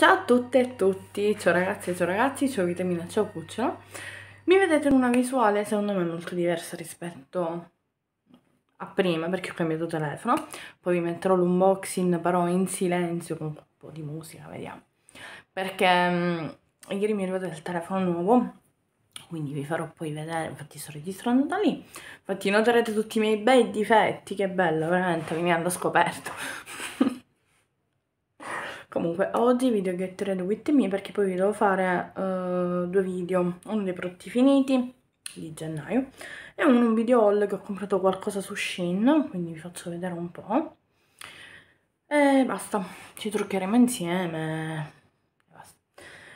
Ciao a tutte e tutti, ciao ragazzi e ciao ragazzi, ciao Vitamina, ciao Cucciolo. Mi vedete in una visuale secondo me molto diversa rispetto a prima perché ho cambiato telefono. Poi vi metterò l'unboxing però in silenzio con un po' di musica, vediamo. Perché um, ieri mi è arrivato il telefono nuovo, quindi vi farò poi vedere, infatti sto registrando da lì. Infatti noterete tutti i miei bei difetti, che bello, veramente, mi hanno scoperto. Comunque, oggi video gettered with me perché poi vi devo fare uh, due video, uno dei prodotti finiti di gennaio e uno un video haul che ho comprato qualcosa su Shein, quindi vi faccio vedere un po'. E basta, ci truccheremo insieme.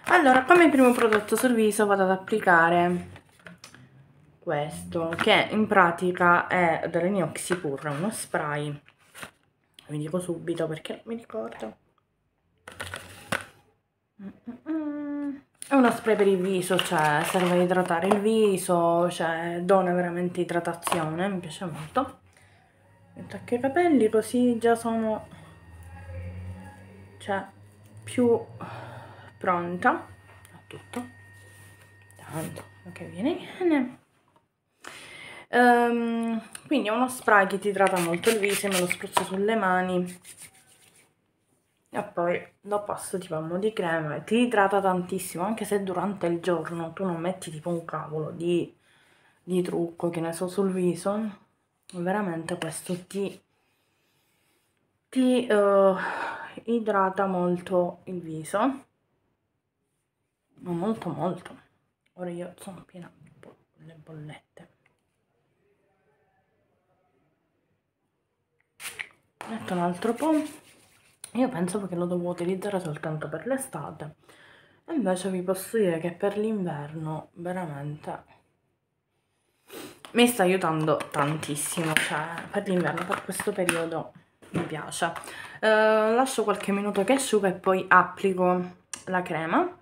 Allora, come primo prodotto sul viso vado ad applicare questo, che in pratica è dell'Enioxipur, uno spray. Vi dico subito perché mi ricordo è uno spray per il viso, cioè serve a idratare il viso, cioè dona veramente idratazione, mi piace molto. Metto anche i capelli così già sono cioè, più pronta a tutto. Tanto, che viene bene. Um, quindi è uno spray che ti idrata molto il viso, me lo spruzzo sulle mani e poi tipo a mo' di crema e ti idrata tantissimo anche se durante il giorno tu non metti tipo un cavolo di, di trucco che ne so sul viso veramente questo ti, ti uh, idrata molto il viso. Ma molto molto. Ora io sono piena le bollette. Metto un altro po' Io pensavo che lo dovevo utilizzare soltanto per l'estate, invece vi posso dire che per l'inverno veramente mi sta aiutando tantissimo, cioè per l'inverno, per questo periodo mi piace. Eh, lascio qualche minuto che asciuga e poi applico la crema.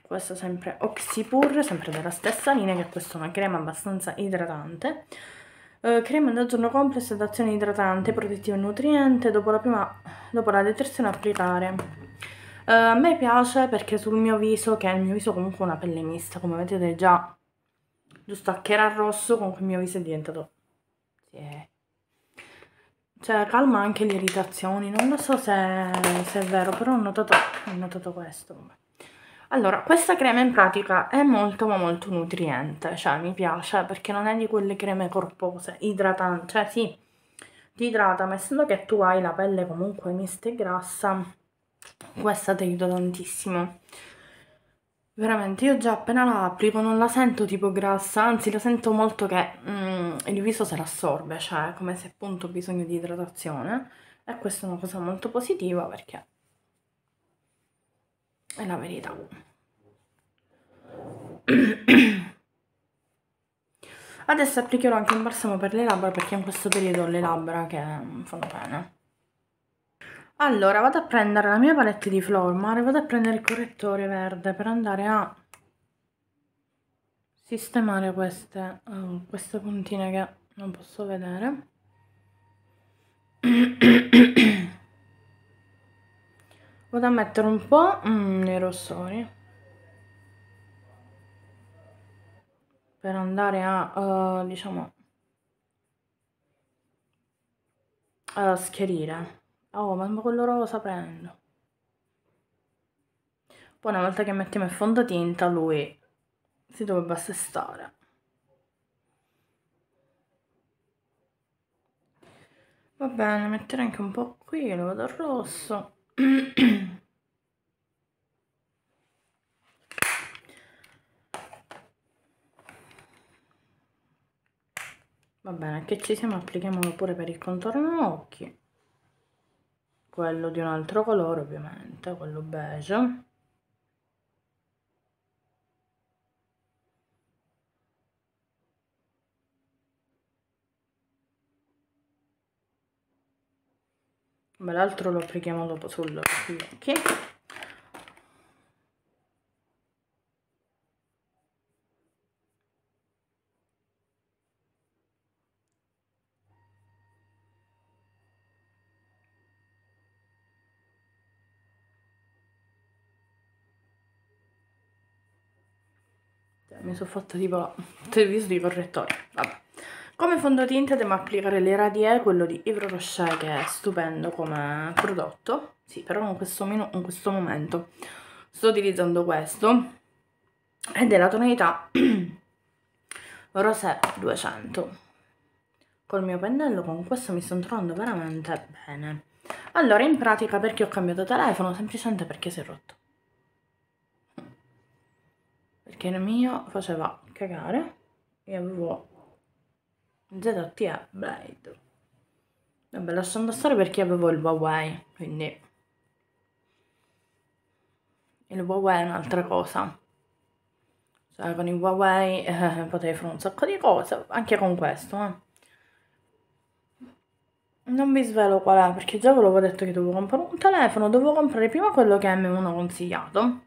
Questa sempre Oxypur, sempre della stessa linea, che questa è una crema abbastanza idratante. Uh, crema da giorno complesso azione idratante, protettiva e nutriente dopo la, prima, dopo la detersione applicare. Uh, a me piace perché sul mio viso, che è il mio viso comunque una pelle mista, come vedete già, giusto che era rosso, comunque il mio viso è diventato... Sì. Cioè calma anche le irritazioni, non lo so se, se è vero, però ho notato, ho notato questo. Allora, questa crema in pratica è molto ma molto nutriente, cioè mi piace perché non è di quelle creme corpose, idratanti, cioè sì, ti idrata, ma essendo che tu hai la pelle comunque mista e grassa, questa ti aiuta tantissimo. Veramente, io già appena la applico non la sento tipo grassa, anzi la sento molto che mm, il viso se l'assorbe, cioè come se appunto ho bisogno di idratazione. E questa è una cosa molto positiva perché è la verità. Adesso applicherò anche un balsamo per le labbra perché in questo periodo ho le labbra che fanno bene. Allora, vado a prendere la mia palette di Flormar e vado a prendere il correttore verde per andare a sistemare queste, uh, queste puntine che non posso vedere. vado a mettere un po' mm, nei rossori per andare a uh, diciamo a schiarire. Oh ma quello rosa prendo. Poi una volta che mettiamo il fondotinta lui si dovrebbe assestare. Va bene mettere anche un po' qui lo vado al rosso Va bene, che ci siamo applichiamolo pure per il contorno occhi. Quello di un altro colore ovviamente, quello beige. ma l'altro lo applichiamo dopo sugli occhi cioè, mi sono fatta tipo la televiso di correttore vabbè come fondotinta devo applicare l'Eradier, quello di Yves Rocher che è stupendo come prodotto. Sì però in questo, in questo momento sto utilizzando questo. È la tonalità Rosé 200 col mio pennello con questo mi sto trovando veramente bene. Allora in pratica perché ho cambiato telefono? Semplicemente perché si è rotto. Perché il mio faceva cagare e avevo ZTE Blade. Vabbè lasciando stare perché avevo il Huawei quindi il Huawei è un'altra cosa. Cioè con il Huawei eh, potevi fare un sacco di cose anche con questo eh. non vi svelo qual è perché già ve l'avevo detto che dovevo comprare un telefono dovevo comprare prima quello che mi avevano consigliato.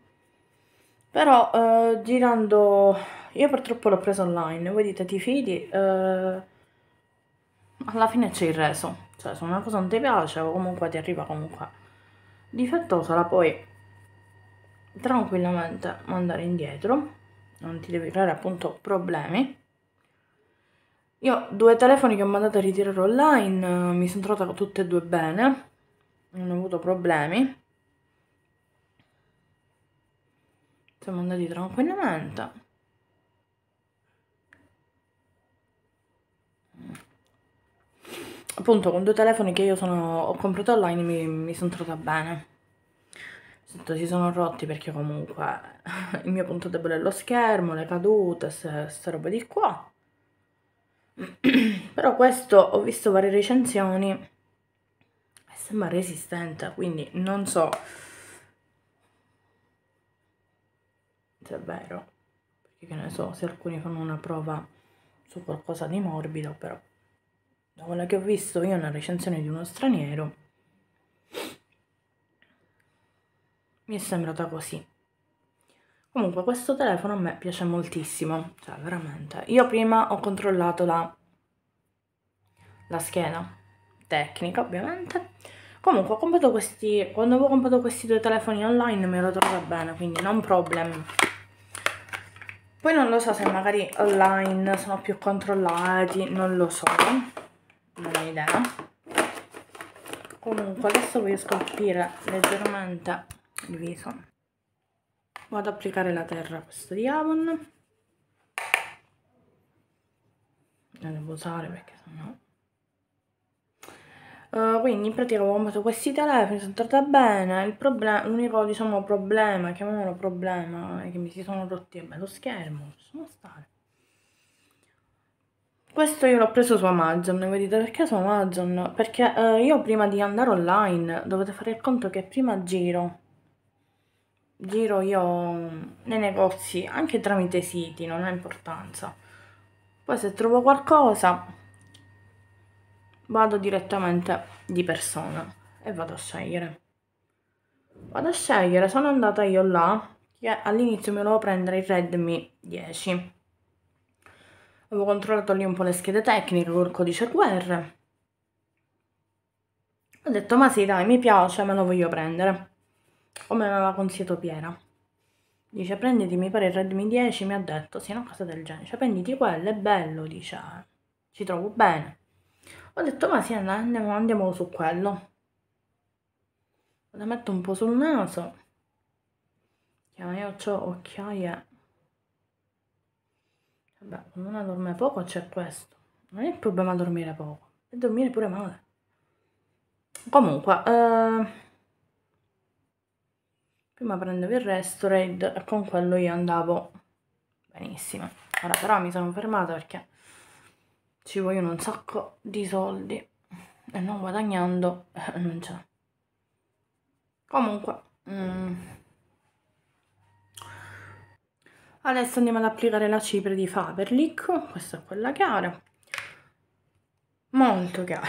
Però eh, girando io purtroppo l'ho preso online voi dite ti fidi eh, alla fine c'è il reso. Cioè se una cosa non ti piace o comunque ti arriva comunque. Difettosa la puoi tranquillamente mandare indietro. Non ti devi creare appunto problemi. Io due telefoni che ho mandato a ritirare online mi sono trovata tutte e due bene. Non ho avuto problemi. Siamo andati tranquillamente appunto con due telefoni che io sono, ho comprato online mi, mi sono trovata bene. Si sono rotti perché comunque il mio punto debole è lo schermo, le cadute, queste robe di qua. Però questo ho visto varie recensioni e sembra resistente quindi non so se è vero, perché che ne so, se alcuni fanno una prova su qualcosa di morbido, però da quella che ho visto io una recensione di uno straniero mi è sembrata così. Comunque questo telefono a me piace moltissimo, cioè veramente. Io prima ho controllato la, la scheda tecnica ovviamente. Comunque ho comprato questi, quando avevo comprato questi due telefoni online mi ero trovata bene, quindi non problem. Poi non lo so se magari online sono più controllati, non lo so, non ho idea. Comunque adesso voglio scolpire leggermente il viso. Vado ad applicare la terra a questo di Avon. La devo usare perché sennò... Uh, quindi in pratica ho comprato questi telefoni, sono trovata bene, l'unico diciamo problema, chiamiamolo problema, è che mi si sono rotti vabbè, lo schermo, sono stare. Questo io l'ho preso su Amazon, vedete perché su Amazon? Perché uh, io prima di andare online dovete fare il conto che prima giro, giro io nei negozi, anche tramite siti, non ha importanza. Poi se trovo qualcosa vado direttamente di persona e vado a scegliere vado a scegliere sono andata io là che all'inizio mi volevo prendere il Redmi 10 avevo controllato lì un po' le schede tecniche col codice QR. Ho detto ma sì dai mi piace me lo voglio prendere. Come aveva consigliato Piera. Dice prenditi mi pare il Redmi 10 mi ha detto sì una cosa del genere. Cioè prenditi quello è bello dice ci trovo bene. Ho detto ma sì andiamo, andiamo su quello. La metto un po' sul naso. Io ho occhiaie vabbè quando una dorme poco c'è questo. Non è il problema dormire poco è dormire pure male. Comunque eh, prima prendevo il Restorade e con quello io andavo benissimo. Ora però mi sono fermata perché ci vogliono un sacco di soldi e non guadagnando eh, non c'è. Comunque mm. Adesso andiamo ad applicare la cipria di Faberlic. Questa è quella chiara. Molto chiara.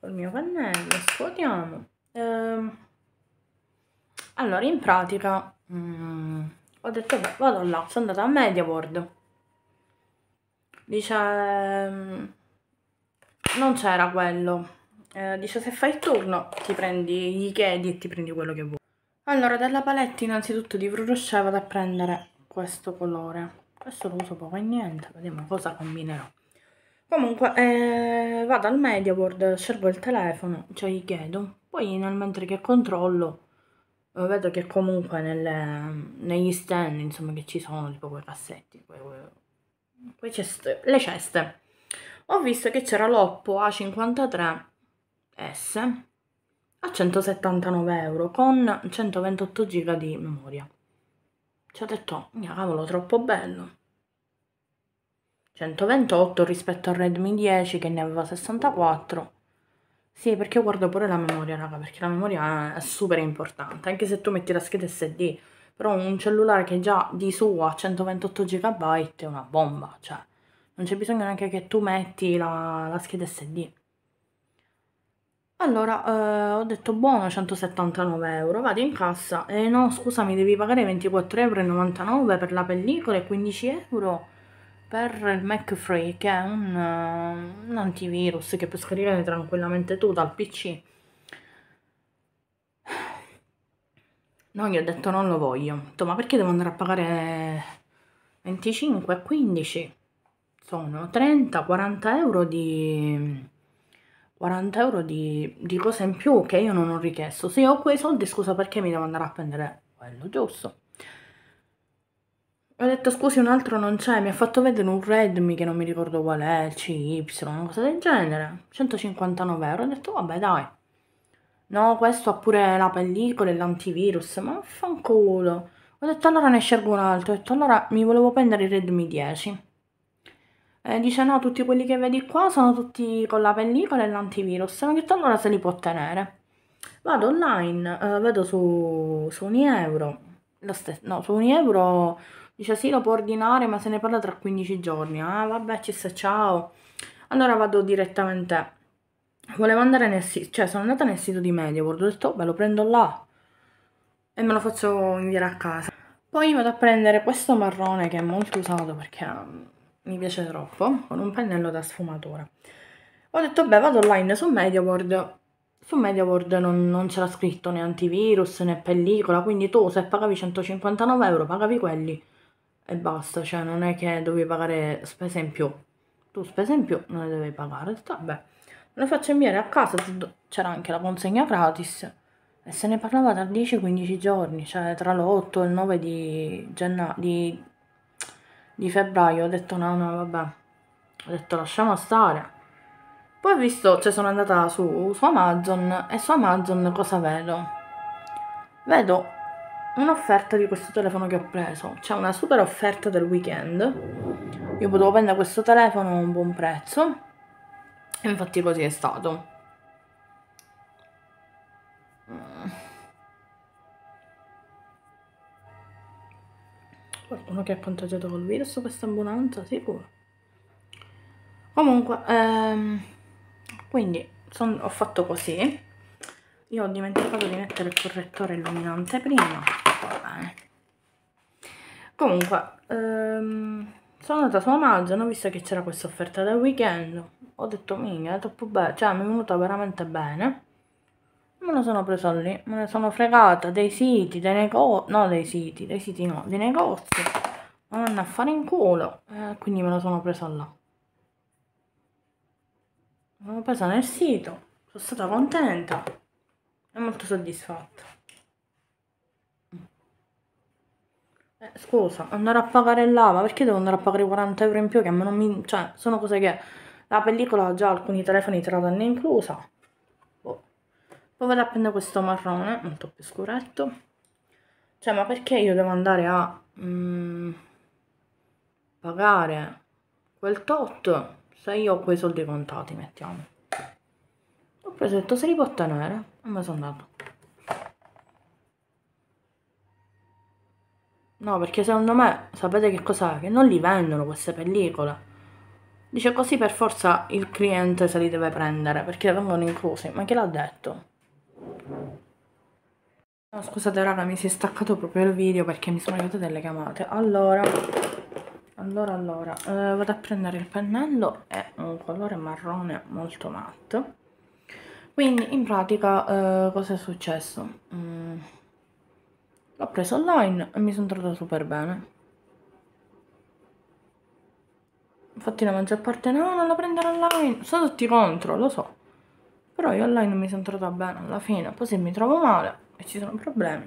Col mio pennello scuotiamo. Ehm. allora in pratica mm, ho detto beh vado là. Sono andata a Media World dice ehm, non c'era quello. Eh, dice se fai il turno ti prendi, gli chiedi e ti prendi quello che vuoi allora dalla palette innanzitutto di Vru Rocher vado a prendere questo colore. Questo lo uso poco e niente vediamo cosa combinerò. Comunque eh, vado al media world scelgo il telefono cioè gli chiedo. Poi nel mentre che controllo eh, vedo che comunque nelle, negli stand insomma che ci sono tipo quei cassetti quei, quei ceste, le ceste. Ho visto che c'era l'Oppo A53s a 179 euro con 128 giga di memoria. Ci ho detto mia cavolo troppo bello 128 rispetto al Redmi 10 che ne aveva 64 sì perché io guardo pure la memoria raga perché la memoria è super importante anche se tu metti la scheda SD però un cellulare che già di suo ha 128 GB è una bomba cioè non c'è bisogno neanche che tu metti la, la scheda SD allora eh, ho detto buono 179 euro vado in cassa. E eh, no scusami devi pagare 24,99 euro per la pellicola e 15 euro per il MacFree che è un, uh, un antivirus che puoi scaricare tranquillamente tu dal PC no gli ho detto non lo voglio. Ho detto ma perché devo andare a pagare 25 e 15 sono 30-40 euro di 40 euro di, di cose in più che io non ho richiesto. Se ho quei soldi, scusa, perché mi devo andare a prendere quello, giusto? Ho detto, scusi, un altro non c'è, mi ha fatto vedere un Redmi che non mi ricordo qual è, CY, una cosa del genere. 159 euro. Ho detto, vabbè, dai. No, questo ha pure la pellicola e l'antivirus, ma fanculo. Ho detto, allora ne scelgo un altro. Ho detto, allora mi volevo prendere il Redmi 10 eh, dice no, tutti quelli che vedi qua sono tutti con la pellicola e l'antivirus. Ho detto allora se li può tenere. Vado online, eh, vedo su, su Unieuro, lo stesso, no, su Unieuro dice sì lo può ordinare ma se ne parla tra 15 giorni. Ah vabbè ci sta, ciao. Allora vado direttamente, volevo andare nel sito, cioè sono andata nel sito di MediaWorld, ho detto oh, beh lo prendo là e me lo faccio inviare a casa. Poi vado a prendere questo marrone che è molto usato perché mi piace troppo, con un pennello da sfumatura. Ho detto, beh, vado online su MediaWorld. Su MediaWorld non, non c'era scritto né antivirus né pellicola, quindi tu se pagavi 159 euro pagavi quelli e basta, cioè non è che dovevi pagare spese in più. Tu spese in più non le dovevi pagare. Ho detto, vabbè, me lo faccio inviare a casa, c'era anche la consegna gratis e se ne parlava da 10-15 giorni, cioè tra l'8 e il 9 di, gennaio, di di febbraio ho detto no no vabbè. Ho detto lasciamo stare. Poi ho visto cioè sono andata su, su Amazon e su Amazon cosa vedo? Vedo un'offerta di questo telefono che ho preso. C'è una super offerta del weekend. Io potevo prendere questo telefono a un buon prezzo. E infatti così è stato Qualcuno che ha contagiato col virus questa ambulanza, sicuro. Comunque, ehm, quindi son, ho fatto così. Io ho dimenticato di mettere il correttore illuminante prima. Va bene. Comunque, ehm, sono andata su Amazon, ho visto che c'era questa offerta del weekend. Ho detto, minchia, è troppo bello. Cioè, mi è venuta veramente bene me lo sono preso lì, me ne sono fregata dei siti, dei negozi, no dei siti, dei siti no, dei negozi, ma non a fare in culo, eh, quindi me lo sono preso là. Me l'ho preso nel sito, sono stata contenta. E molto soddisfatta. Eh, scusa, andare a pagare là, ma perché devo andare a pagare 40 euro in più che a me non mi... cioè, sono cose che la pellicola già alcuni telefoni te la danno inclusa poi vado a prendere questo marrone molto più scuretto. Cioè ma perché io devo andare a mm, pagare quel tot se io ho quei soldi contati mettiamo. Ho preso detto se li può tenere e me sono andato. No perché secondo me sapete che cos'è che non li vendono queste pellicole. Dice così per forza il cliente se li deve prendere perché vengono inclusi ma chi l'ha detto No, scusate raga, mi si è staccato proprio il video perché mi sono arrivate delle chiamate. Allora, allora, allora, eh, vado a prendere il pennello, è un colore marrone molto matto. Quindi, in pratica, eh, cosa è successo? Mm, L'ho preso online e mi sono trovata super bene. Infatti la maggior parte no, non la prendere online, sono tutti contro, lo so. Però io online mi sono trovata bene alla fine, poi se mi trovo male e ci sono problemi,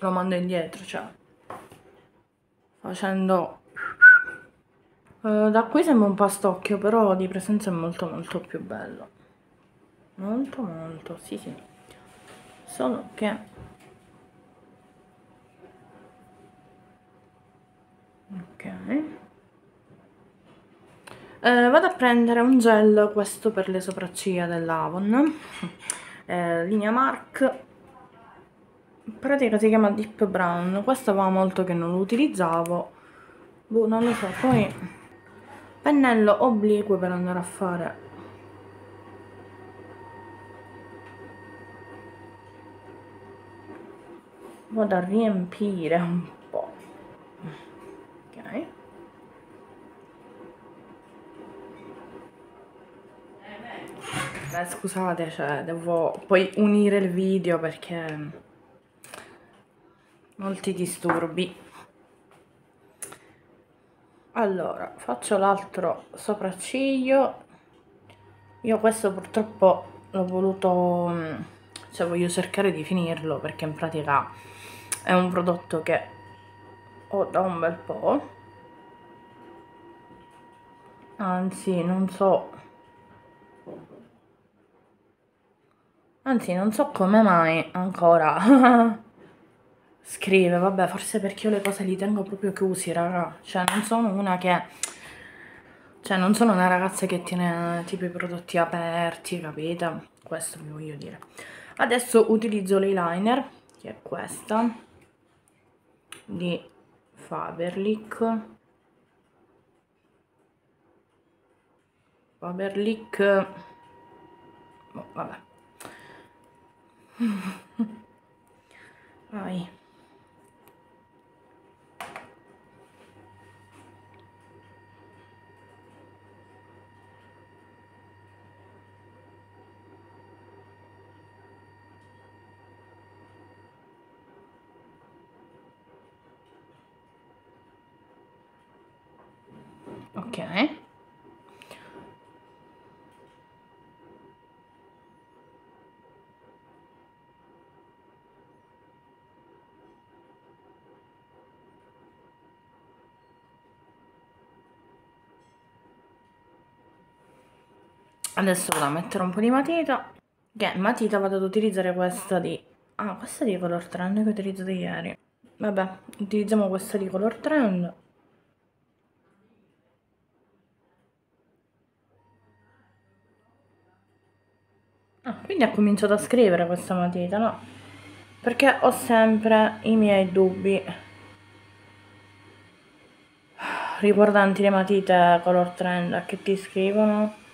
lo mando indietro, cioè facendo... Uh, da qui sembra un pastocchio, però di presenza è molto molto più bello. Molto molto, sì sì. Solo che... Ok. Eh, vado a prendere un gel, questo per le sopracciglia dell'Avon, eh, linea Mark, in pratica si chiama Deep Brown, questo va molto che non lo utilizzavo, boh, non lo so, poi pennello obliquo per andare a fare. Vado a riempire un po' ok Beh, scusate, cioè, devo poi unire il video perché molti disturbi. Allora, faccio l'altro sopracciglio. Io questo purtroppo l'ho voluto, cioè voglio cercare di finirlo perché in pratica è un prodotto che ho da un bel po'. Anzi, non so Anzi, non so come mai ancora scrive, vabbè, forse perché io le cose li tengo proprio chiusi, raga. Cioè, non sono una che... Cioè, non sono una ragazza che tiene tipo i prodotti aperti, capite? Questo vi voglio dire. Adesso utilizzo l'eyeliner, che è questa, di Faberlic. Faberlic... Oh, vabbè okay. Adesso vado a mettere un po' di matita. Che matita vado ad utilizzare questa di ah questa di color trend che ho utilizzato ieri. Vabbè utilizziamo questa di color trend. Ah quindi ha cominciato a scrivere questa matita no? Perché ho sempre i miei dubbi riguardanti le matite color trend che ti scrivono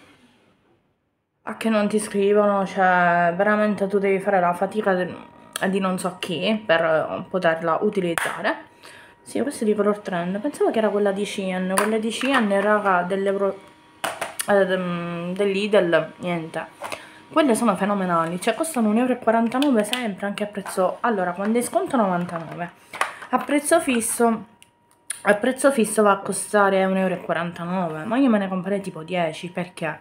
a che non ti scrivono, cioè veramente tu devi fare la fatica di non so chi per poterla utilizzare. Sì, questa è di color trend, pensavo che era quella di Shein, quella di Shein era dell'Euro... Eh, dell'Idel, niente. Quelle sono fenomenali, cioè costano 1,49 euro sempre, anche a prezzo... Allora, quando è sconto 99, a prezzo fisso... A prezzo fisso va a costare 1,49 euro, ma io me ne comprerei tipo 10, perché?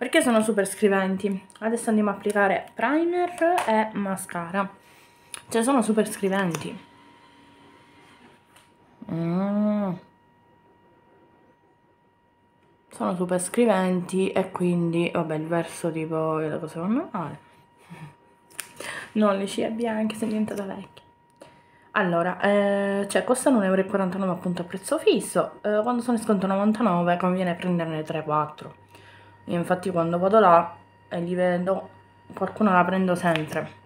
Perché sono super scriventi? Adesso andiamo a applicare primer e mascara. Cioè sono super scriventi. Mm. sono super scriventi e quindi vabbè il verso tipo le cose vanno male non le scie bianche sono diventate vecchie. Allora, eh, cioè costano 1,49 euro appunto a prezzo fisso, eh, quando sono in sconto 99 conviene prenderne 3-4 io infatti quando vado là e li vedo, qualcuno la prendo sempre.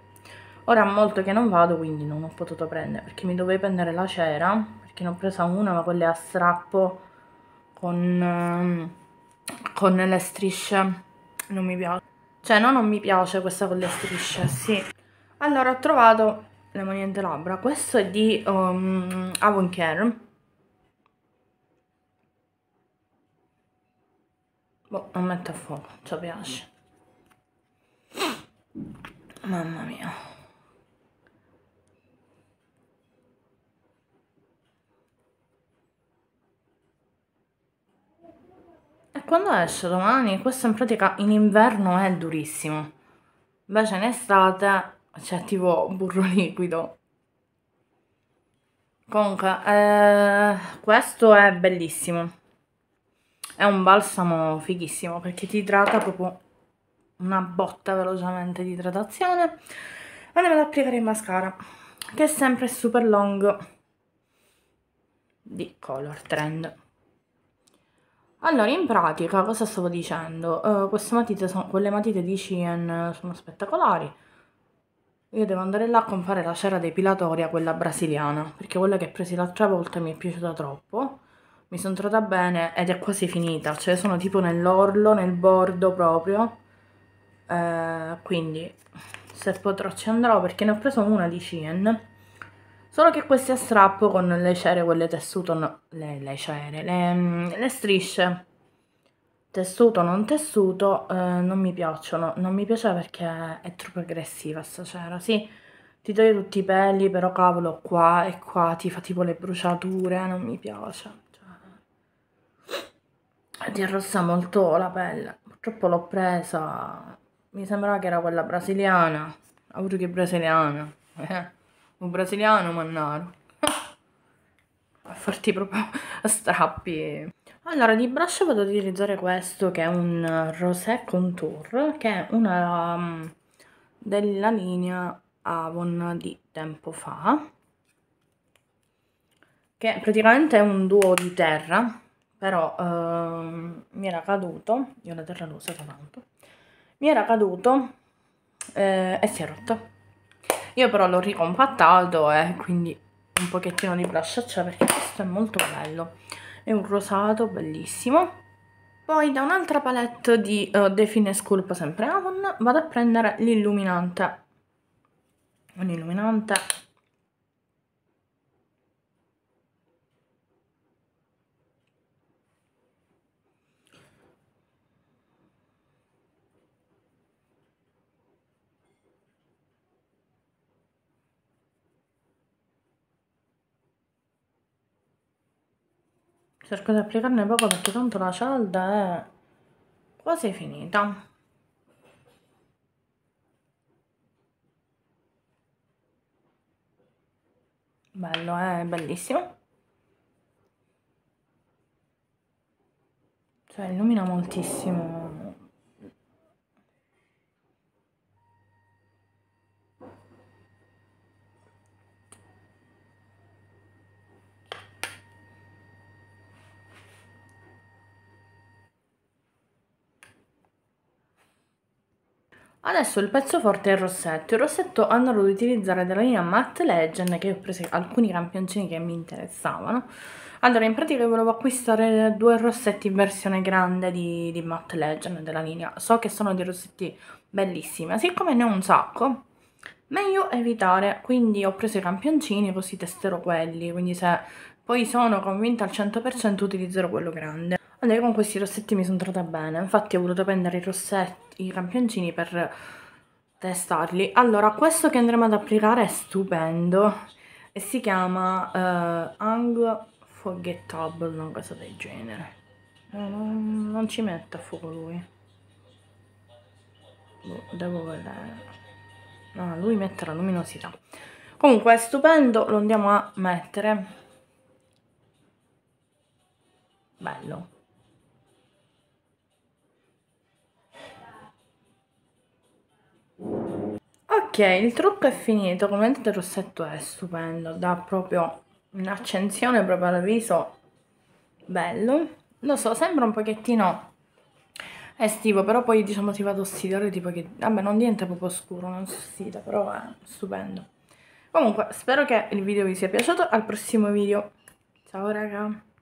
Ora ha molto che non vado, quindi non ho potuto prendere, perché mi dovevo prendere la cera, perché ne ho presa una, ma quella è a strappo con, ehm, con le strisce. Non mi piace. Cioè, no, non mi piace questa con le strisce, sì. Allora, ho trovato le maniente labbra. Questo è di um, Avon Care Boh, non metto a fuoco, ci piace. Mamma mia. quando esce domani? Questo in pratica in inverno è durissimo. Invece in estate c'è tipo burro liquido. Comunque, eh, questo è bellissimo. È un balsamo fighissimo perché ti idrata proprio una botta velocemente di idratazione. Andiamo ad applicare il mascara, che è sempre super long di Color Trend. Allora, in pratica, cosa stavo dicendo? Uh, queste matite sono, quelle matite di Shein sono spettacolari. Io devo andare là a comprare la cera depilatoria, quella brasiliana, perché quella che ho preso l'altra volta mi è piaciuta troppo. Mi sono trovata bene ed è quasi finita, cioè sono tipo nell'orlo, nel bordo proprio. Eh, quindi, se potrò ci andrò, perché ne ho preso una di Shein. Solo che questi a strappo con le cere, quelle tessuto, no, le, le cere, le, le, strisce, tessuto non tessuto, eh, non mi piacciono. Non mi piace perché è troppo aggressiva sta cera, sì. Ti toglie tutti i peli, però cavolo, qua e qua ti fa tipo le bruciature, non mi piace. Ti arrossa molto la pelle. Purtroppo l'ho presa, mi sembrava che era quella brasiliana. Auguri che brasiliana. Eh un brasiliano mannaro a farti proprio strappi allora di brush vado ad utilizzare questo che è un rosé contour che è una um, della linea Avon di tempo fa che praticamente è un duo di terra però uh, mi era caduto io la terra l'ho usata tanto mi era caduto eh, e si è rotto io però l'ho ricompattato e quindi un pochettino di c'è perché questo è molto bello. È un rosato bellissimo. Poi da un'altra palette di uh, The Fine Sculpt, sempre Avon, vado a prendere l'illuminante. Un illuminante cerco di applicarne poco perché tanto la cialda è quasi finita bello è eh? bellissimo cioè illumina moltissimo Adesso il pezzo forte è il rossetto. Il rossetto andrò ad utilizzare della linea Matte Legend che ho preso alcuni campioncini che mi interessavano. Allora, in pratica volevo acquistare due rossetti in versione grande di, di Matte Legend della linea. So che sono dei rossetti bellissimi, siccome ne ho un sacco, meglio evitare. Quindi ho preso i campioncini così testerò quelli, quindi se poi sono convinta al 100% utilizzerò quello grande. Allora, con questi rossetti mi sono trovata bene, infatti ho voluto prendere i rossetti, i campioncini per testarli. Allora, questo che andremo ad applicare è stupendo e si chiama uh, Forgettable, una cosa del genere. No, non, non ci mette a fuoco lui. Boh, devo vedere. No, lui mette la luminosità. Comunque è stupendo, lo andiamo a mettere. Bello. Ok, il trucco è finito, come vedete il rossetto è stupendo, dà proprio un'accensione proprio al viso bello. Lo so, sembra un pochettino estivo, però poi diciamo ti vado a ossidare tipo che... Vabbè, non diventa proprio scuro, non si ossida, però è stupendo. Comunque, spero che il video vi sia piaciuto, al prossimo video. Ciao raga!